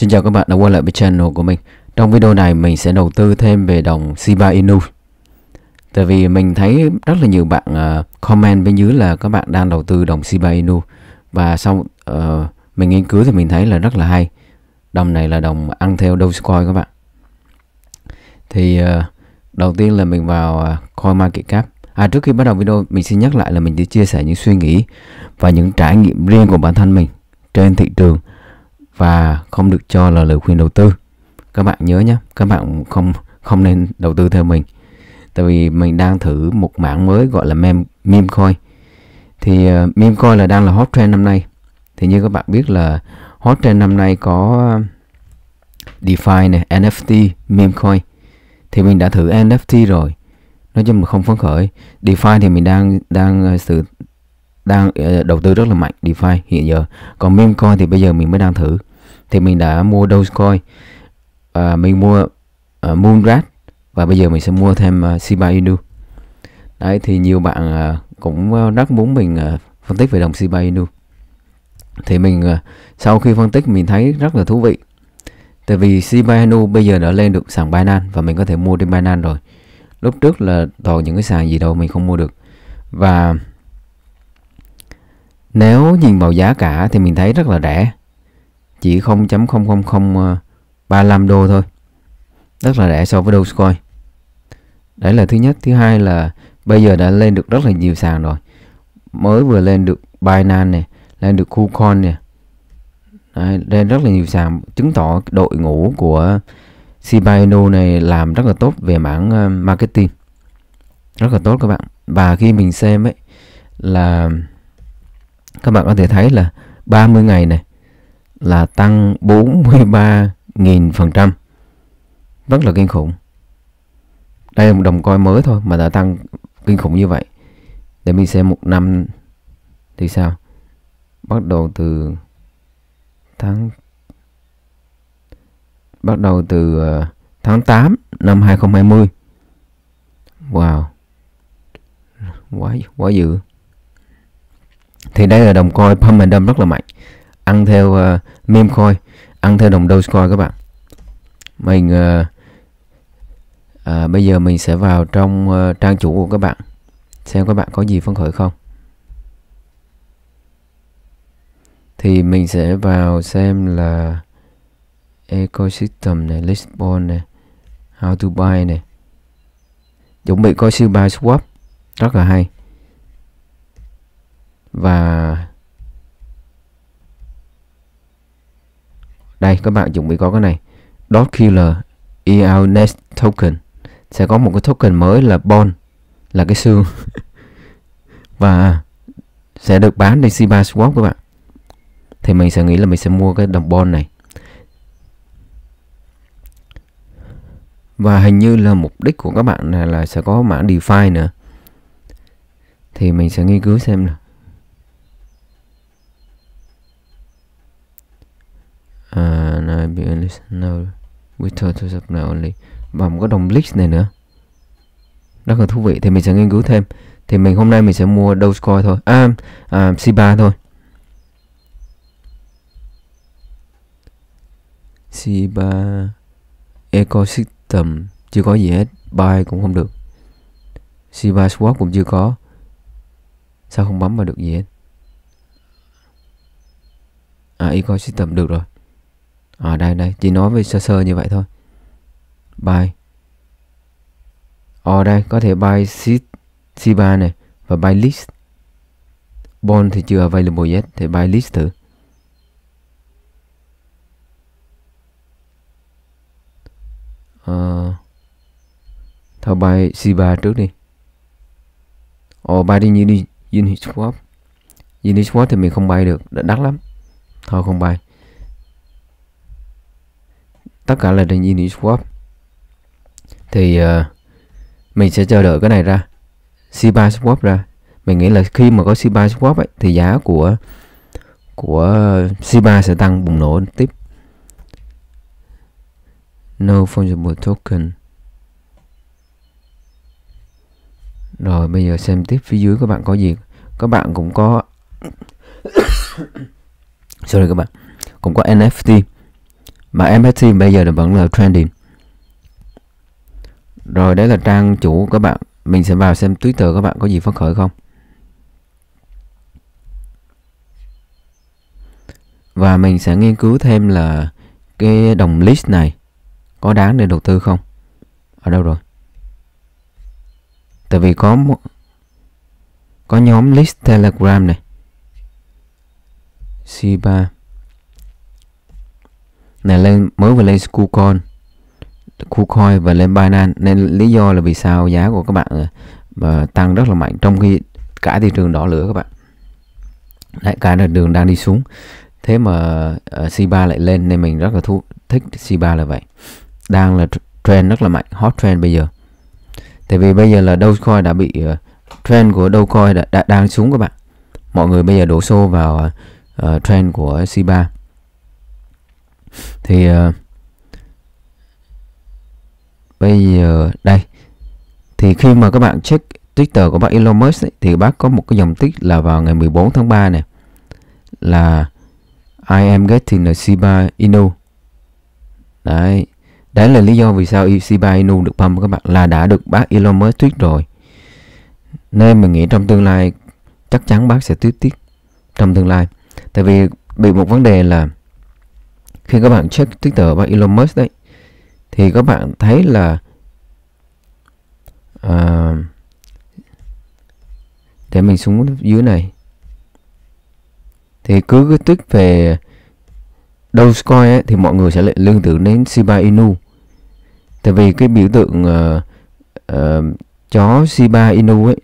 Xin chào các bạn đã quay lại với channel của mình. Trong video này mình sẽ đầu tư thêm về đồng Shiba Inu. Tại vì mình thấy rất là nhiều bạn uh, comment bên dưới là các bạn đang đầu tư đồng Shiba Inu và sau uh, mình nghiên cứu thì mình thấy là rất là hay. Đồng này là đồng ăn theo Dogecoin các bạn. Thì uh, đầu tiên là mình vào uh, CoinMarketCap. À trước khi bắt đầu video mình xin nhắc lại là mình chỉ chia sẻ những suy nghĩ và những trải nghiệm riêng của bản thân mình trên thị trường và không được cho là lời khuyên đầu tư. Các bạn nhớ nhé các bạn không không nên đầu tư theo mình. Tại vì mình đang thử một mảng mới gọi là mem meme coin thì ờ, uh, meme coin là đang là hot trend năm nay. Thì như các bạn biết là hot trend năm nay có DeFi này NFT meme coin thì mình đã thử NFT rồi. Nói chung là không phấn khởi. DeFi thì mình đang đang ờ, sự đang ờ, đầu tư rất là mạnh DeFi hiện giờ. Còn meme coin thì bây giờ mình mới đang thử thì mình đã mua Dogecoin à, mình mua uh, Moonrat và bây giờ mình sẽ mua thêm uh, Shiba Inu. Đấy thì nhiều bạn uh, cũng rất muốn mình uh, phân tích về đồng Shiba Inu. Thì mình uh, sau khi phân tích mình thấy rất là thú vị. Tại vì Shiba Inu bây giờ đã lên được sàn Binance và mình có thể mua trên Binance rồi. Lúc trước là toàn những cái sàn gì đâu mình không mua được. Và nếu nhìn vào giá cả thì mình thấy rất là rẻ chỉ 0.00035 ờ, đô thôi. Rất là rẻ so với Dogecoin. Đấy là thứ nhất. Thứ hai là bây giờ đã lên được rất là nhiều sàn rồi. Mới vừa lên được Binance này lên được KuCoin nè. Đấy, lên rất là nhiều sàn chứng tỏ đội ngũ của Shiba này làm rất là tốt về mảng uh, marketing. Rất là tốt các bạn. Và khi mình xem ấy là các bạn có thể thấy là 30 ngày này là tăng 43.000% rất là kinh khủng. Đây là một đồng coin mới thôi mà đã tăng kinh khủng như vậy. Để mình xem một năm thì sao? Bắt đầu từ tháng bắt đầu từ ờ, tháng 8 năm 2020 wow. Quá quá dữ. Thì đây là đồng coin pump and dump rất là mạnh ăn theo ờ, uh, meme coin ăn theo đồng Dogecoin các bạn. Mình uh, uh, bây giờ mình sẽ vào trong uh, trang chủ của các bạn. Xem các bạn có gì phấn khởi không? Thì mình sẽ vào xem là ecosystem này Lisbon này how to buy này. Chuẩn bị coi siêu buy swap. Rất là hay. Và đây, các bạn chuẩn bị có cái này. Dot killer EL token. Sẽ có một cái token mới là bond, là cái xương. Và sẽ được bán trên Shiba swap các bạn. Thì mình sẽ nghĩ là mình sẽ mua cái đồng bond này. Và hình như là mục đích của các bạn này là sẽ có mã DeFi nữa. Thì mình sẽ nghiên cứu xem nào uh, no, be honest, no we to only. Và một cái đồng list này nữa. Rất là thú vị. Thì mình sẽ nghiên cứu thêm. Thì mình hôm nay mình sẽ mua Dogecoin thôi. À, à C3 thôi. C3 ecosystem. Chưa có gì hết. Buy cũng không được. C3 swap cũng chưa có. Sao không bấm vào được gì hết? À ecosystem được rồi ở à, đây đây. Chỉ nói về sơ sơ như vậy thôi. Bài ở ờ, đây có thể bài sheet C3 này và bài list. Bond thì chưa available yet thì bài list thử. À, thôi bài C3 trước đi. Ờ, Ồ bay đi như đi Unit Swap. Unit Swap thì mình không bay được Đắt lắm. Thôi không bay tất cả là trên Uniswap thì uh, mình sẽ chờ đợi cái này ra. Shiba swap ra. Mình nghĩ là khi mà có Shiba swap ấy, thì giá của của Shiba sẽ tăng bùng nổ tiếp. No fungible token. Rồi bây giờ xem tiếp phía dưới các bạn có gì. Các bạn cũng có sorry các bạn. Cũng có NFT mà MSC bây giờ vẫn là trending. Rồi đấy là trang chủ của các bạn. Mình sẽ vào xem Twitter các bạn có gì phấn khởi không. Và mình sẽ nghiên cứu thêm là cái đồng list này có đáng để đầu tư không? Ở đâu rồi? Tại vì có một, có nhóm list telegram này. C3 này lên mới vừa lên kucoin, KuCoin và lên Binance. Nên lý do là vì sao giá của các bạn ờ, mà tăng rất là mạnh trong khi cả thị trường đỏ lửa các bạn. Lại cả đường đang đi xuống. Thế mà ờ, uh, C3 lại lên nên mình rất là thu thích C3 là vậy. Đang là trend rất là mạnh hot trend bây giờ. Tại vì bây giờ là Dogecoin đã bị uh, trend của Dogecoin đã, đã đang xuống các bạn. Mọi người bây giờ đổ xô vào uh, trend của C3 thì uh, bây giờ đây. Thì khi mà các bạn check Twitter của bác Elon Musk ấy, thì bác có một cái dòng tích là vào ngày 14 tháng 3 này là I am getting a Shiba Inu. Đấy. Đấy là lý do vì sao Shiba Inu được pump các bạn là đã được bác Elon Musk tweet rồi. Nên mình nghĩ trong tương lai chắc chắn bác sẽ tweet tiếp trong tương lai. Tại vì bị một vấn đề là khi các bạn check Twitter bác Elon Musk đấy thì các bạn thấy là uh, để mình xuống dưới này thì cứ cứ tích về Dogecoin ấy, thì mọi người sẽ lại liên tưởng đến Shiba Inu. Tại vì cái biểu tượng uh, uh, chó Shiba Inu ấy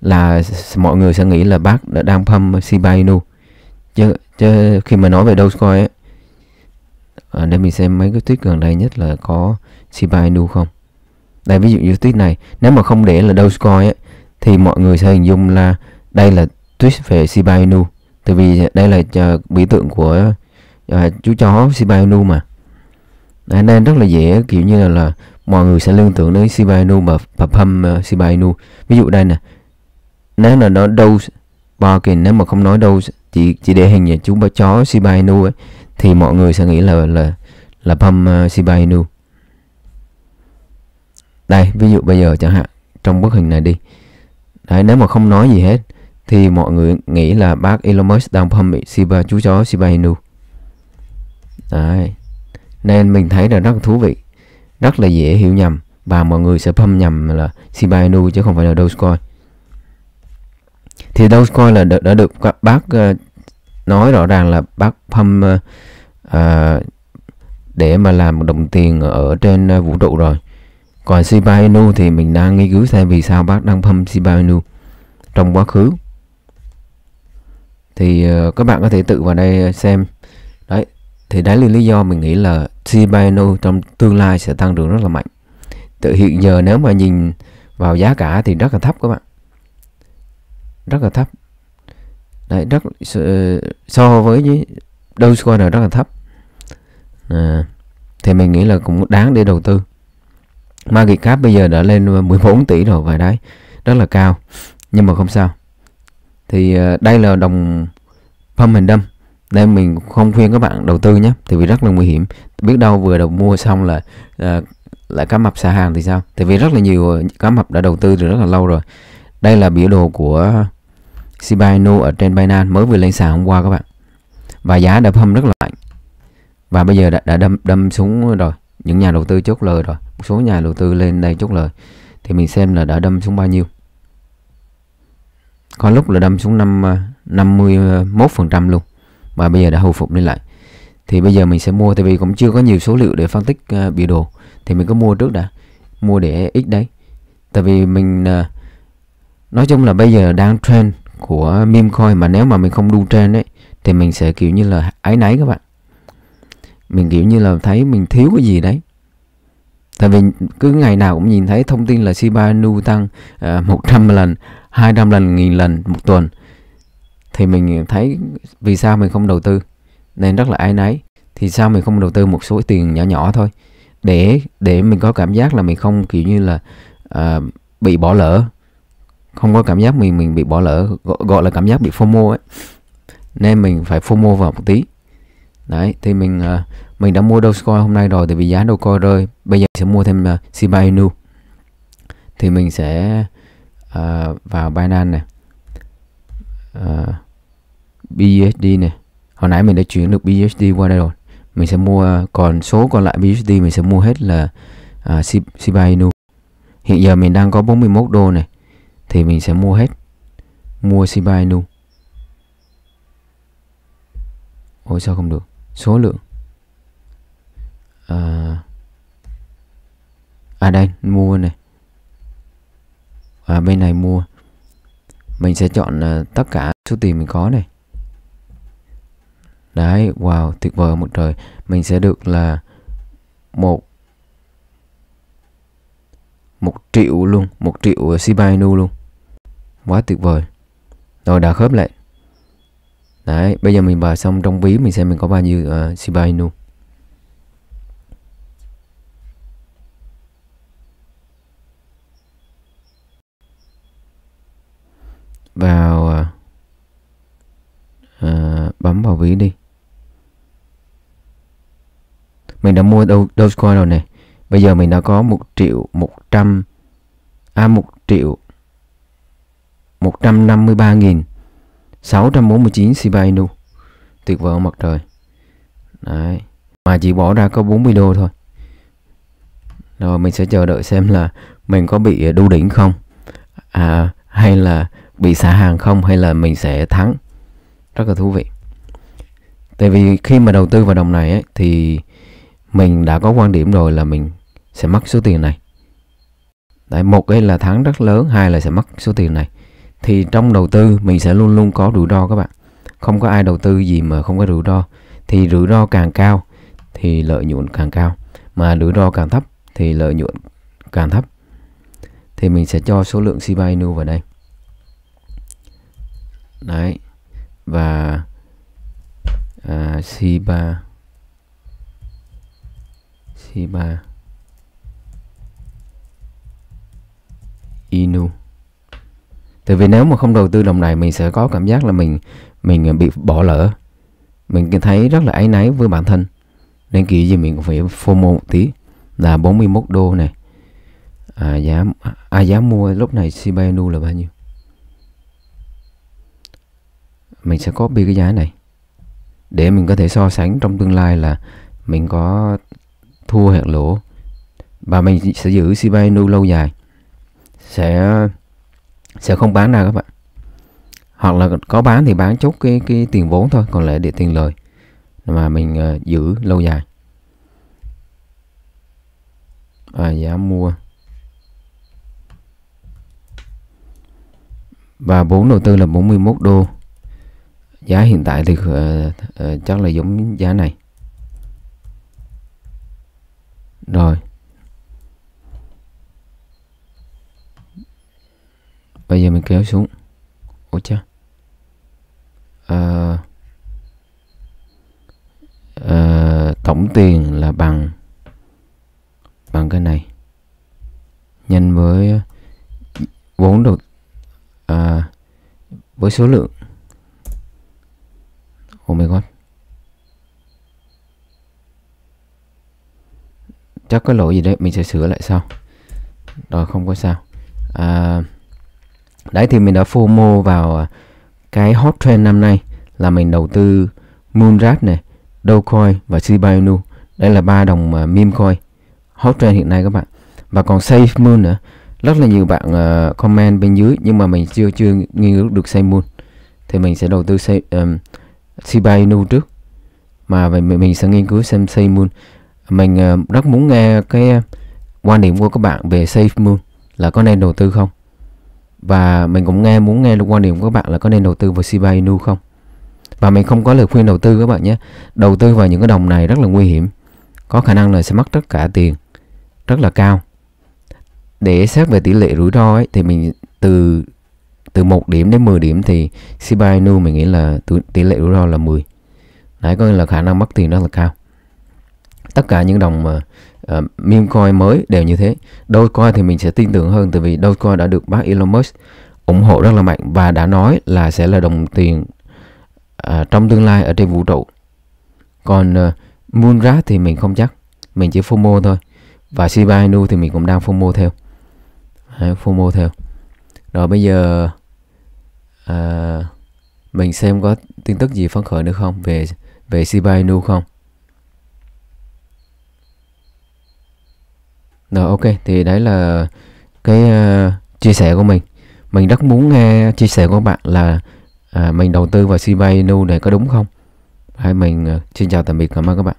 là mọi người sẽ nghĩ là bác đã đang pump Shiba Inu. Chứ, chứ khi mà nói về Dogecoin ấy à, để mình xem mấy cái tweet gần đây nhất là có Shiba Inu không? Đây ví dụ như tweet này nếu mà không để là Dogecoin ấy, thì mọi người sẽ hình dung là đây là tweet về Shiba Inu tại vì đây là uh, biểu tượng của uh, chú chó Shiba Inu mà. Đấy, nên rất là dễ kiểu như là, là mọi người sẽ liên tưởng đến Shiba Inu và, và pump uh, à, Shiba Inu ví dụ đây nè nếu là nó Doge bargain nếu mà không nói Doge chỉ chỉ để hình như chú chó Shiba Inu ấy thì mọi người sẽ nghĩ là là là pump ờ, Shiba Inu. Đây ví dụ bây giờ chẳng hạn trong bức hình này đi. Đấy nếu mà không nói gì hết thì mọi người nghĩ là bác Elon Musk đang pump Shiba chú chó Shiba Inu. Đấy. Nên mình thấy là rất thú vị rất là dễ hiểu nhầm và mọi người sẽ pump nhầm là Shiba Inu chứ không phải là Dogecoin. Thì Dogecoin là đã, đã được các bác uh, nói rõ ràng là bác pump uh, ờ, ờ, để mà làm một đồng tiền ở trên ờ, vũ trụ rồi. Còn Shiba Inu thì mình đang nghiên cứu xem vì sao bác đang pump Shiba Inu trong quá khứ. Thì uh, các bạn có thể tự vào đây xem. Đấy thì đấy là lý do mình nghĩ là Shiba Inu trong tương lai sẽ tăng trưởng rất là mạnh. Tự hiện giờ nếu mà nhìn vào giá cả thì rất là thấp các bạn. Rất là thấp đấy rất so với Dogecoin là rất là thấp. À, thì mình nghĩ là cũng đáng để đầu tư. Market cap bây giờ đã lên à, 14 tỷ rồi vậy đấy rất là cao nhưng mà không sao. Thì à, đây là đồng pump hình đâm, nên mình không khuyên các bạn đầu tư nhé thì vì rất là nguy hiểm. Biết đâu vừa đầu mua xong là uh, lại cá mập xả hàng thì sao? Tại vì rất là nhiều cá mập đã đầu tư từ rất là lâu rồi. Đây là biểu đồ của Shiba Inu ở trên Binance mới vừa lên sàn hôm qua các bạn. Và giá đã hâm rất là mạnh. Và bây giờ đã, đã đâm đâm xuống rồi. Những nhà đầu tư chốt lời rồi. Một số nhà đầu tư lên đây chốt lời. Thì mình xem là đã đâm xuống bao nhiêu. Có lúc là đâm xuống năm à, 51 phần trăm luôn. Và bây giờ đã hồi phục lên lại. Thì bây giờ mình sẽ mua tại vì cũng chưa có nhiều số liệu để phân tích uh, biểu đồ. Thì mình cứ mua trước đã. Mua để ít đấy. Tại vì mình uh, nói chung là bây giờ đang trend của meme coin mà nếu mà mình không đu trên ấy thì mình sẽ kiểu như là ái náy các bạn. Mình kiểu như là thấy mình thiếu cái gì đấy. Tại vì cứ ngày nào cũng nhìn thấy thông tin là Shiba Inu tăng à, uh, 100 lần 200 lần nghìn lần một tuần. Thì mình thấy vì sao mình không đầu tư nên rất là ái náy. Thì sao mình không đầu tư một số tiền nhỏ nhỏ thôi để để mình có cảm giác là mình không kiểu như là uh, bị bỏ lỡ không có cảm giác mình mình bị bỏ lỡ gọi, gọi là cảm giác bị FOMO ấy. Nên mình phải FOMO vào một tí. Đấy thì mình uh, mình đã mua Dogecoin hôm nay rồi thì vì giá Dogecoin rơi. Bây giờ sẽ mua thêm uh, Shiba Inu. Thì mình sẽ uh, vào Binance này uh, BUSD này hồi nãy mình đã chuyển được BUSD qua đây rồi. Mình sẽ mua còn số còn lại BUSD mình sẽ mua hết là uh, Shiba Inu. Hiện giờ mình đang có 41 đô này thì mình sẽ mua hết. Mua Shiba Inu. Ôi sao không được? Số lượng. À, à đây mua này. Và bên này mua. Mình sẽ chọn uh, tất cả số tiền mình có này. Đấy wow tuyệt vời một trời. Mình sẽ được là một một triệu luôn một triệu Shiba Inu luôn quá tuyệt vời. Rồi đã khớp lại. Đấy bây giờ mình vào xong trong ví mình xem mình có bao nhiêu uh, Shiba Inu. Vào uh, bấm vào ví đi. Mình đã mua đâu Dogecoin rồi này. Bây giờ mình đã có một triệu một trăm à một triệu 153.649 Sibainu tuyệt vời mặt trời. Đấy. Mà chỉ bỏ ra có 40 đô thôi. Rồi mình sẽ chờ đợi xem là mình có bị đu đỉnh không. À, hay là bị xả hàng không hay là mình sẽ thắng. Rất là thú vị. Tại vì khi mà đầu tư vào đồng này ấy, thì mình đã có quan điểm rồi là mình sẽ mất số tiền này. Đấy, một cái là thắng rất lớn, hai là sẽ mất số tiền này thì trong đầu tư mình sẽ luôn luôn có rủi ro các bạn. Không có ai đầu tư gì mà không có rủi ro. Thì rủi ro càng cao thì lợi nhuận càng cao. Mà rủi ro càng thấp thì lợi nhuận càng thấp. Thì mình sẽ cho số lượng Shiba Inu vào đây. Đấy. Và à, Shiba Shiba Inu. Tại vì nếu mà không đầu tư đồng này mình sẽ có cảm giác là mình mình bị bỏ lỡ. Mình thấy rất là áy náy với bản thân. Nên kiểu gì mình cũng phải FOMO một tí. Là 41 đô này. À, giá à, giá mua lúc này Shiba Inu là bao nhiêu? Mình sẽ copy cái giá này. Để mình có thể so sánh trong tương lai là mình có thua hoặc lỗ. Và mình sẽ giữ Shiba Inu lâu dài. Sẽ sẽ không bán ra các bạn. Hoặc là có bán thì bán chốt cái cái tiền vốn thôi còn lại để tiền lời. Mà mình uh, giữ lâu dài. À, giá mua. Và vốn đầu tư là 41 đô. Giá hiện tại thì uh, uh, chắc là giống giá này. Rồi. Bây giờ mình kéo xuống. Ủa cha à, à, ờ, ờ, tổng tiền là bằng bằng cái này. Nhân với vốn đầu à, ờ, với số lượng. Oh my god. Chắc có lỗi gì đấy mình sẽ sửa lại sau. Rồi không có sao. À, đấy thì mình đã FOMO vào à, cái hot trend năm nay là mình đầu tư Moonrat này, Dogecoin và Shiba Inu. Đây là ba đồng uh, meme coin hot trend hiện nay các bạn. Và còn Safe Moon nữa. Rất là nhiều bạn uh, comment bên dưới nhưng mà mình chưa chưa nghiên cứu được Safe Moon. Thì mình sẽ đầu tư Safe, um, Shiba Inu trước. Mà mình, mình sẽ nghiên cứu xem Safe Moon. Mình uh, rất muốn nghe cái quan điểm của các bạn về Safe Moon là có nên đầu tư không? Và mình cũng nghe muốn nghe được quan điểm của các bạn là có nên đầu tư vào Shiba Inu không? Và mình không có lời khuyên đầu tư các bạn nhé. Đầu tư vào những cái đồng này rất là nguy hiểm. Có khả năng là sẽ mất tất cả tiền. Rất là cao. Để xét về tỷ lệ rủi ro ấy, thì mình từ từ 1 điểm đến 10 điểm thì Shiba Inu mình nghĩ là tỷ lệ rủi ro là 10 đấy có nghĩa là khả năng mất tiền rất là cao. Tất cả những đồng mà Ờ, uh, meme coin mới đều như thế. Dogecoin thì mình sẽ tin tưởng hơn tại vì Dogecoin đã được bác Elon Musk ủng hộ rất là mạnh và đã nói là sẽ là đồng tiền uh, trong tương lai ở trên vũ trụ. Còn ờ, uh, Moonrat thì mình không chắc. Mình chỉ FOMO thôi. Và Shiba Inu thì mình cũng đang FOMO theo. Đấy, FOMO theo. Rồi bây giờ uh, mình xem có tin tức gì phấn khởi nữa không? Về về Shiba Inu không? Rồi ok thì đấy là cái uh, chia sẻ của mình. Mình rất muốn nghe chia sẻ của các bạn là à, mình đầu tư vào Shiba Nu này có đúng không? Hay mình uh, xin chào tạm biệt cảm ơn các bạn.